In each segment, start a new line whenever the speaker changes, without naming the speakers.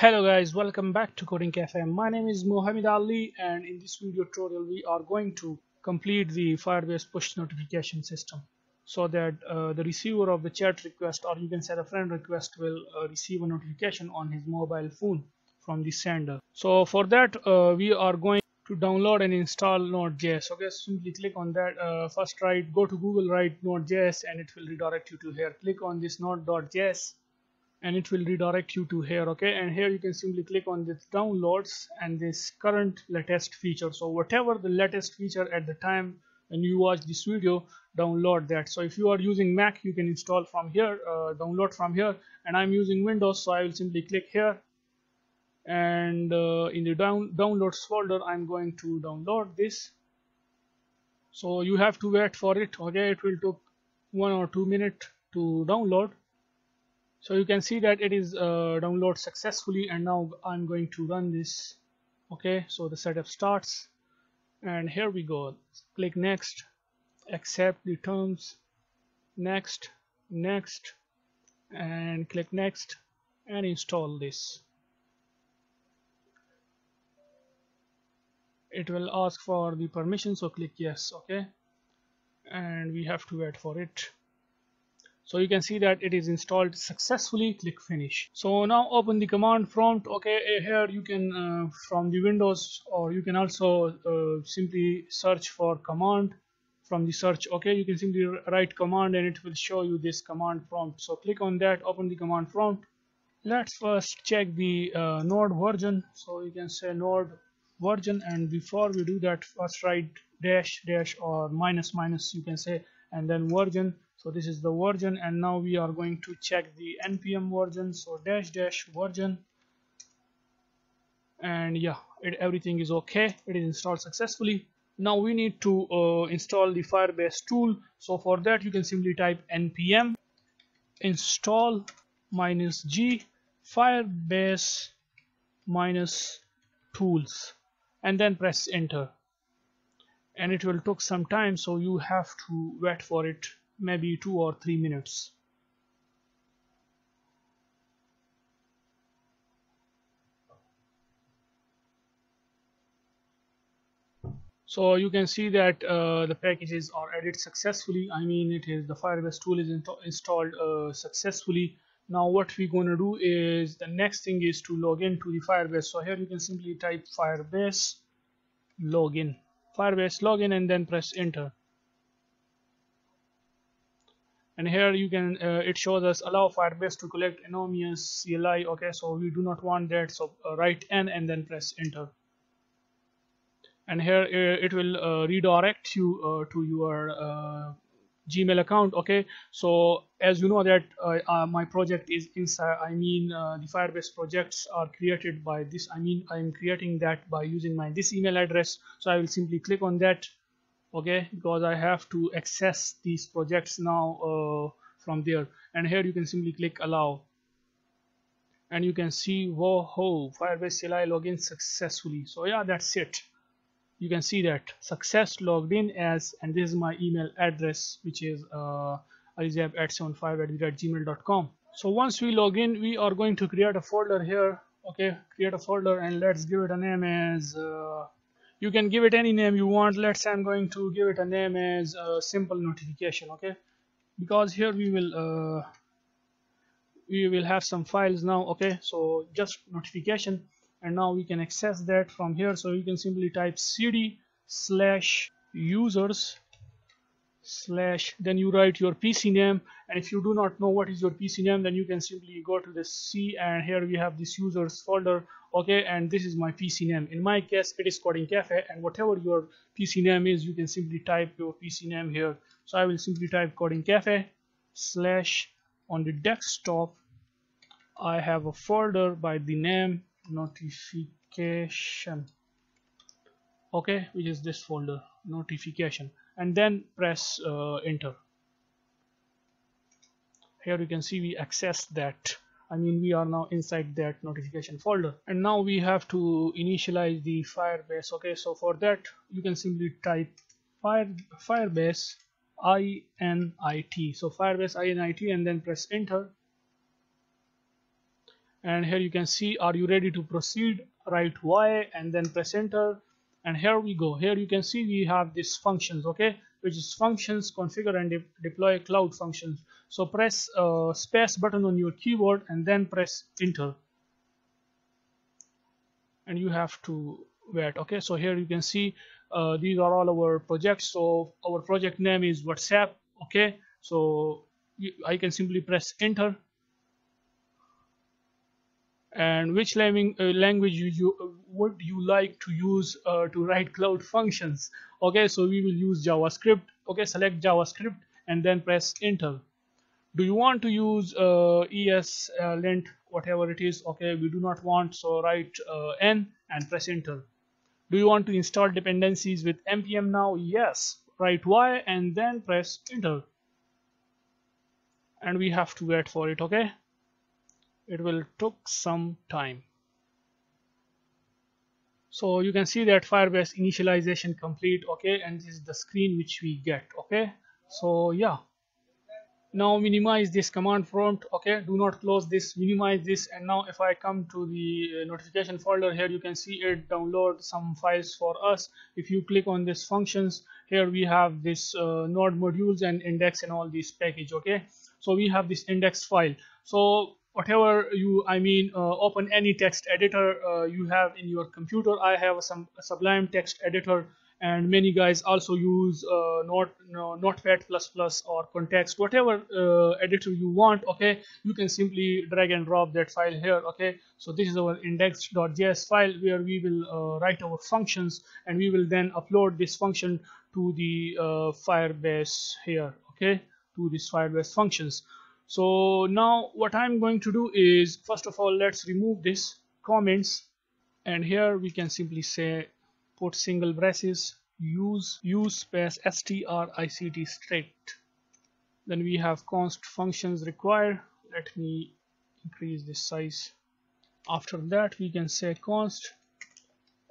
Hello guys, welcome back to Coding Cafe. My name is Mohammed Ali and in this video tutorial we are going to complete the Firebase push notification system so that uh, the receiver of the chat request or you can say the friend request will uh, receive a notification on his mobile phone from the sender. So for that uh, we are going to download and install Node.js. Okay, simply click on that. Uh, first write, go to Google, write Node.js and it will redirect you to here. Click on this Node.js and it will redirect you to here okay? And here you can simply click on this downloads and this current latest feature. So whatever the latest feature at the time when you watch this video download that. So if you are using mac you can install from here uh, download from here. And i'm using windows so i will simply click here. And uh, in the down downloads folder i'm going to download this. So you have to wait for it okay? It will take one or two minutes to download so you can see that it is uh, download successfully and now I'm going to run this. Okay so the setup starts and here we go. Click next accept the terms next next and click next and install this. It will ask for the permission so click yes okay? And we have to wait for it so you can see that it is installed successfully click finish. So now open the command prompt. Okay eh, here you can uh, from the windows or you can also uh, simply search for command from the search. Okay you can simply write command and it will show you this command prompt. So click on that open the command prompt. Let's first check the uh, node version. So you can say node version and before we do that first write dash dash or minus minus you can say and then version so this is the version and now we are going to check the npm version. So dash dash version. And yeah it, everything is okay. It is installed successfully. Now we need to uh, install the firebase tool. So for that you can simply type npm install minus g firebase minus tools and then press enter. And it will take some time so you have to wait for it maybe two or three minutes. So you can see that uh, the packages are added successfully. I mean it is the Firebase tool is installed uh, successfully. Now what we're going to do is the next thing is to log in to the Firebase. So here you can simply type Firebase login. Firebase login and then press enter and here you can uh, it shows us allow firebase to collect anonymous cli okay so we do not want that. So uh, write n and then press enter. And here uh, it will uh, redirect you uh, to your gmail account. Okay so as you know that my project is inside i mean the firebase projects are created by this. I mean i'm creating that by using my this email address. So i will simply click on that okay because I have to access these projects now uh, from there. And here you can simply click allow. And you can see whoa firebase CLI login successfully. So yeah that's it. You can see that. Success logged in as and this is my email address which is uh, alizab875 at gmail.com so once we log in we are going to create a folder here. Okay create a folder and let's give it a name as uh, you can give it any name you want. Let's say I'm going to give it a name as a simple notification okay? Because here we will uh, we will have some files now okay? So just notification. And now we can access that from here. So you can simply type cd slash users slash then you write your PC name. And if you do not know what is your PC name then you can simply go to the C and here we have this users folder. Okay and this is my PC name. In my case it is coding cafe and whatever your PC name is you can simply type your PC name here. So I will simply type coding cafe slash on the desktop. I have a folder by the name notification. Okay which is this folder notification and then press uh, enter. Here you can see we access that. I mean we are now inside that notification folder. And now we have to initialize the firebase. Okay so for that you can simply type fire firebase init so firebase init and then press enter. And here you can see are you ready to proceed? Write y and then press enter and here we go. Here you can see we have these functions okay? Which is functions configure and de deploy cloud functions. So press uh, space button on your keyboard and then press enter. And you have to wait okay? So here you can see uh, these are all our projects. So our project name is whatsapp okay? So I can simply press enter. And which uh, language you, would you like to use uh, to write cloud functions. Okay so we will use javascript. Okay select javascript and then press enter. Do you want to use uh, ESLint whatever it is? Okay we do not want so write uh, n and press enter. Do you want to install dependencies with npm now? Yes. Write y and then press enter. And we have to wait for it okay? It will took some time so you can see that firebase initialization complete okay and this is the screen which we get okay? So yeah. Now minimize this command prompt okay? Do not close this minimize this. And now if I come to the uh, notification folder here you can see it download some files for us. If you click on this functions here we have this uh, node modules and index and all these package okay? So we have this index file. So whatever you i mean uh, open any text editor uh, you have in your computer. I have some sublime text editor and many guys also use uh, not no, notepad plus plus or context whatever uh, editor you want okay? You can simply drag and drop that file here okay? So this is our index.js file where we will uh, write our functions and we will then upload this function to the uh, firebase here okay? To this firebase functions so now what I'm going to do is first of all let's remove this comments. And here we can simply say put single braces use use space strict strict then we have const functions require let me increase this size. After that we can say const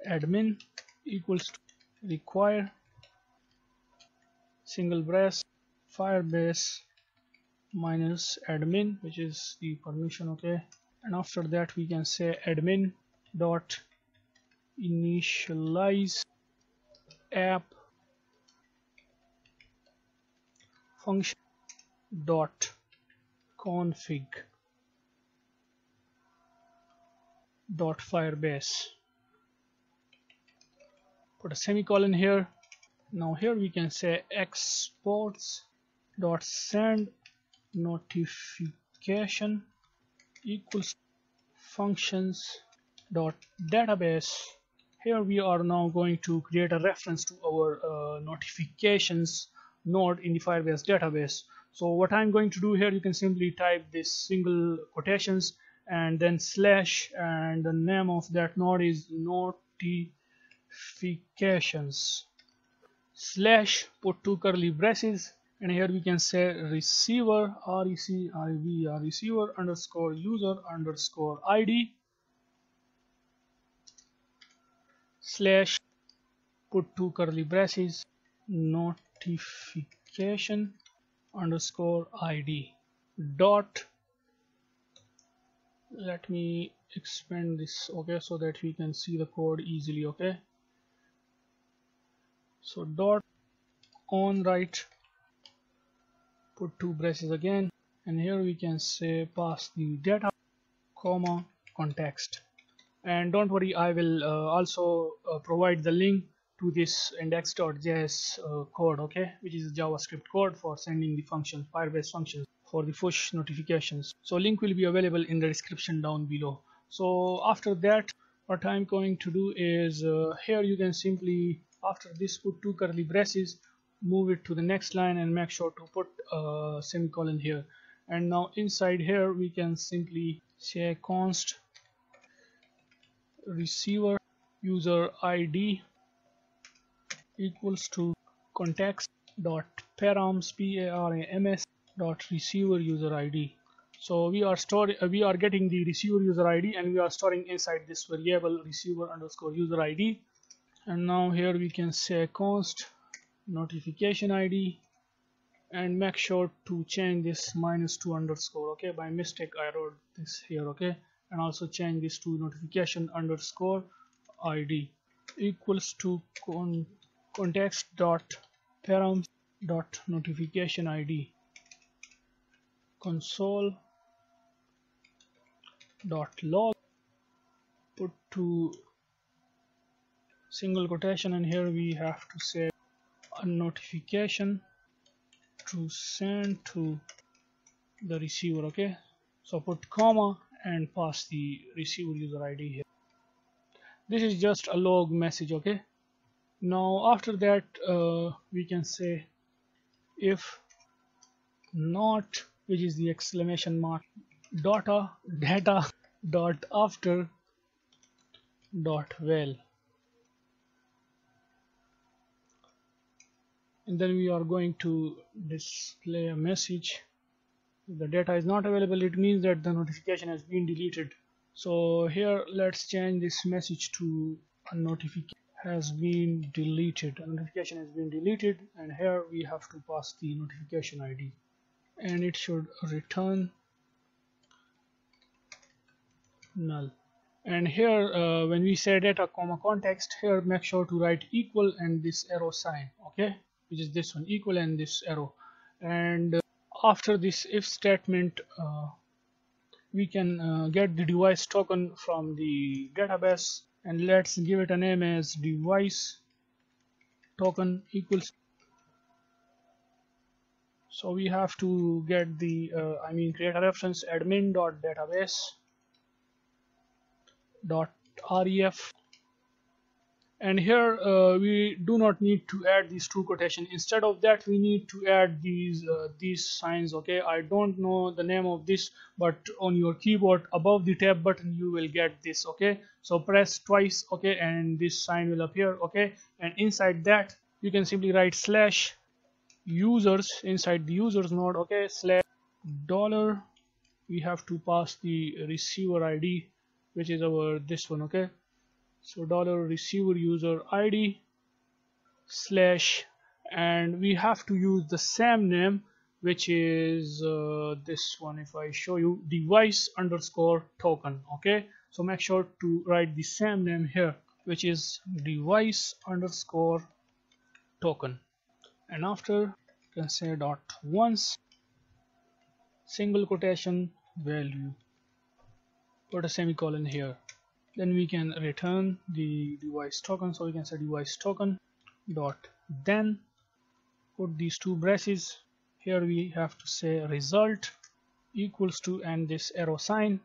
admin equals to require single brace firebase minus admin which is the permission okay? And after that we can say admin dot initialize app function dot config dot firebase. Put a semicolon here. Now here we can say exports dot send notification equals functions dot database. Here we are now going to create a reference to our uh, notifications node in the firebase database. So what i'm going to do here you can simply type this single quotations and then slash and the name of that node is notifications. Slash put two curly braces and here we can say receiver rec receiver underscore user underscore id slash put two curly braces notification underscore id dot. Let me expand this okay so that we can see the code easily okay. So dot on write put two braces again and here we can say pass the data comma context. And don't worry I will uh, also uh, provide the link to this index.js uh, code okay? Which is JavaScript code for sending the function Firebase functions for the push notifications. So link will be available in the description down below. So after that what I'm going to do is uh, here you can simply after this put two curly braces move it to the next line and make sure to put a semicolon here. And now inside here we can simply say const receiver user id equals to context dot params p a r a m s dot receiver user id so we are storing uh, we are getting the receiver user id and we are storing inside this variable receiver underscore user id and now here we can say const notification ID and make sure to change this minus 2 underscore okay? By mistake I wrote this here okay? And also change this to notification underscore id equals to con context dot param dot notification id console dot log put to single quotation and here we have to say a notification to send to the receiver okay? So put comma and pass the receiver user id here. This is just a log message okay? Now after that uh, we can say if not which is the exclamation mark data data dot after dot val and then we are going to display a message. If the data is not available it means that the notification has been deleted. So here let's change this message to a notification has been deleted. A notification has been deleted and here we have to pass the notification ID and it should return null. And here uh, when we say data comma context here make sure to write equal and this arrow sign okay which is this one equal and this arrow. And uh, after this if statement uh, we can uh, get the device token from the database and let's give it a name as device token equals. So we have to get the uh, I mean create a reference admin dot database dot ref and here uh, we do not need to add these two quotation. Instead of that we need to add these uh, these signs okay? I don't know the name of this but on your keyboard above the tab button you will get this okay? So press twice okay? And this sign will appear okay? And inside that you can simply write slash users inside the users node okay? Slash dollar. We have to pass the receiver ID which is our this one okay so dollar receiver user id slash and we have to use the same name which is uh, this one. If I show you device underscore token okay? So make sure to write the same name here which is device underscore token. And after you can say dot once single quotation value. Put a semicolon here then we can return the device token. So we can say device token dot then. Put these two braces here we have to say result equals to and this arrow sign.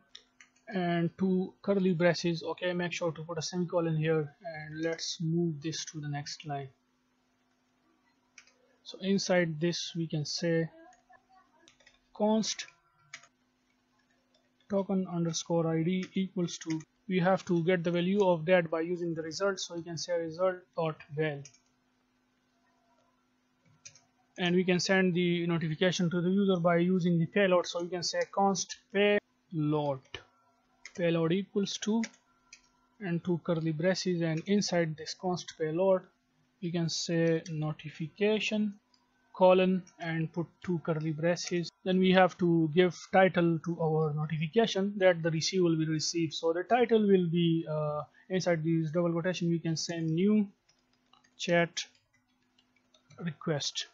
And two curly braces okay make sure to put a semicolon here. And let's move this to the next line. So inside this we can say const token underscore id equals to we have to get the value of that by using the result. So we can say result dot val. And we can send the notification to the user by using the payload. So we can say const payload. Payload equals to and two curly braces and inside this const payload we can say notification colon and put two curly braces then we have to give title to our notification that the receiver will receive so the title will be uh, inside this double quotation we can send new chat request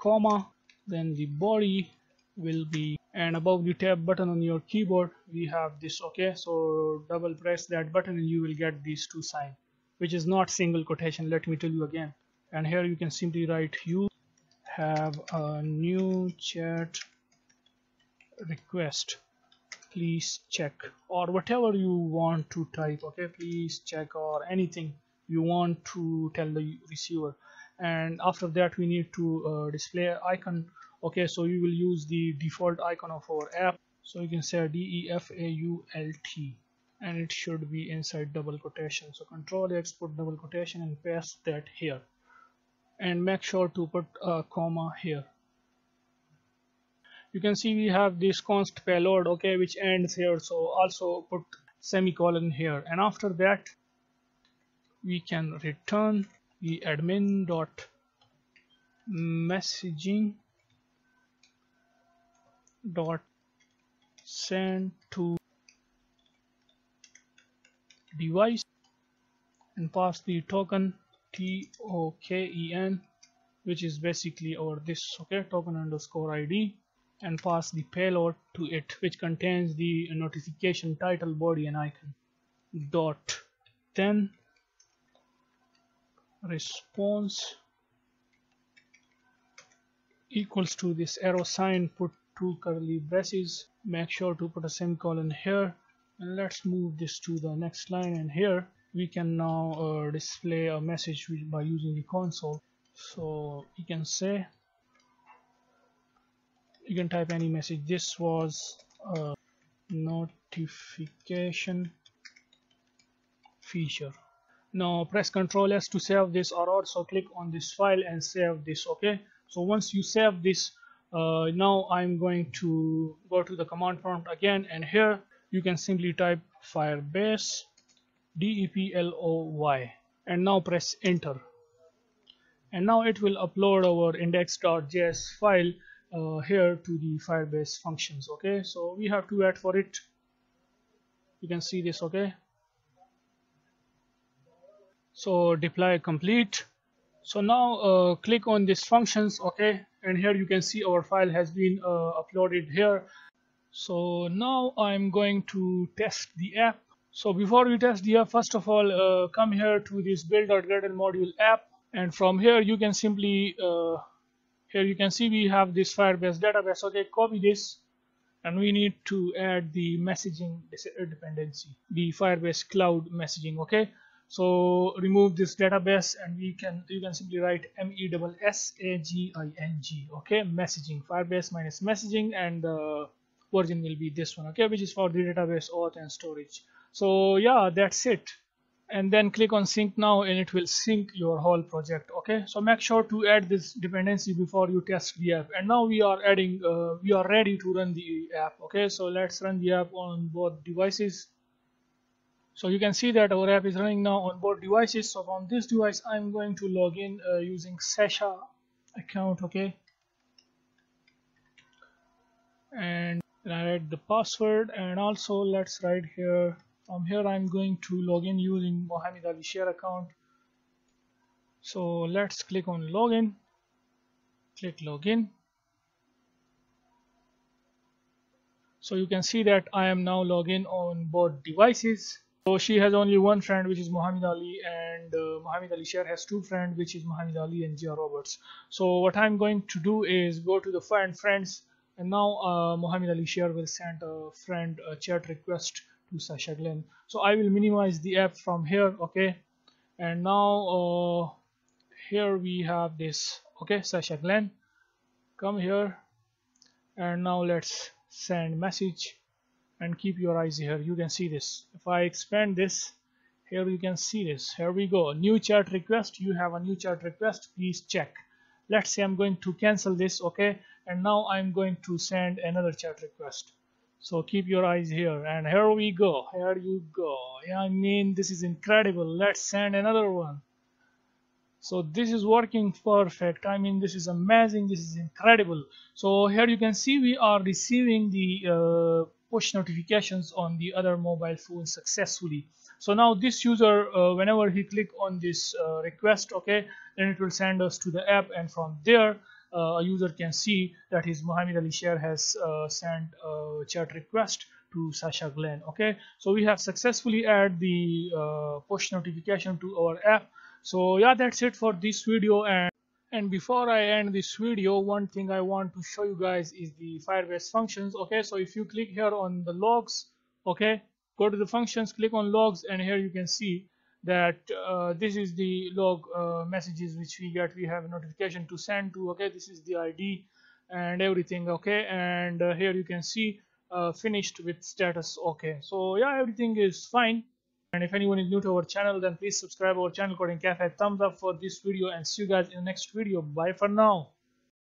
comma then the body will be and above the tab button on your keyboard we have this okay? So double press that button and you will get these two sign which is not single quotation let me tell you again. And here you can simply write you have a new chat request. Please check. Or whatever you want to type okay? Please check or anything you want to tell the receiver. And after that we need to uh, display icon okay? So you will use the default icon of our app. So you can say D-E-F-A-U-L-T and it should be inside double quotation. So control X put double quotation and paste that here. And make sure to put a comma here you can see we have this const payload okay which ends here. So also put semicolon here. And after that we can return the admin dot messaging dot send to device and pass the token token which is basically our this okay token underscore id and pass the payload to it which contains the notification title body and icon. Dot. Then response equals to this arrow sign put two curly braces make sure to put a semicolon here and let's move this to the next line and here we can now uh, display a message by using the console. So you can say you can type any message. This was a notification feature. Now press ctrl s to save this or also click on this file and save this okay? So once you save this uh, now I'm going to go to the command prompt again and here you can simply type firebase deploy and now press enter. And now it will upload our index.js file uh, here to the firebase functions okay? So we have to wait for it. You can see this okay? So deploy complete. So now uh, click on this functions okay? And here you can see our file has been uh, uploaded here. So now I'm going to test the app. So before we test the app first of all uh, come here to this build.gradle module app. And from here you can simply uh, here you can see we have this firebase database. Okay copy this. And we need to add the messaging dependency the firebase cloud messaging. Okay so remove this database and we can you can simply write m e double s a g i n g. Okay messaging firebase minus messaging and uh, the version will be this one. Okay which is for the database auth and storage. So yeah that's it and then click on sync now and it will sync your whole project okay? So make sure to add this dependency before you test the app. And now we are adding uh, we are ready to run the app okay? So let's run the app on both devices. So you can see that our app is running now on both devices. So on this device i'm going to log in uh, using sasha account okay? And I write the password. And also let's write here from here I'm going to log in using Mohammed Ali share account. So let's click on login. Click login. So you can see that I am now login on both devices. So she has only one friend which is Muhammad Ali and uh, Muhammad Ali share has two friends which is Muhammad Ali and Gia Roberts. So what I'm going to do is go to the find friends and now uh, Muhammad Ali share will send a friend a chat request to Sasha Glenn so I will minimize the app from here okay? And now uh, here we have this okay? Sasha Glenn come here. And now let's send message and keep your eyes here. You can see this. If I expand this here you can see this. Here we go. New chat request. You have a new chat request. Please check. Let's say I'm going to cancel this okay? And now I'm going to send another chat request so keep your eyes here. And here we go. Here you go. Yeah i mean this is incredible. Let's send another one. So this is working perfect. I mean this is amazing. This is incredible. So here you can see we are receiving the uh, push notifications on the other mobile phone successfully. So now this user uh, whenever he click on this uh, request okay then it will send us to the app. And from there a user can see that his Muhammad Ali share has uh, sent a chat request to Sasha Glenn okay? So we have successfully added the uh, push notification to our app. So yeah that's it for this video. And and before I end this video one thing I want to show you guys is the Firebase functions okay? So if you click here on the logs okay? Go to the functions click on logs and here you can see that uh, this is the log uh, messages which we get. We have a notification to send to okay this is the id and everything okay? And uh, here you can see uh, finished with status okay? So yeah everything is fine. And if anyone is new to our channel then please subscribe our channel coding cafe. Thumbs up for this video and see you guys in the next video. Bye for now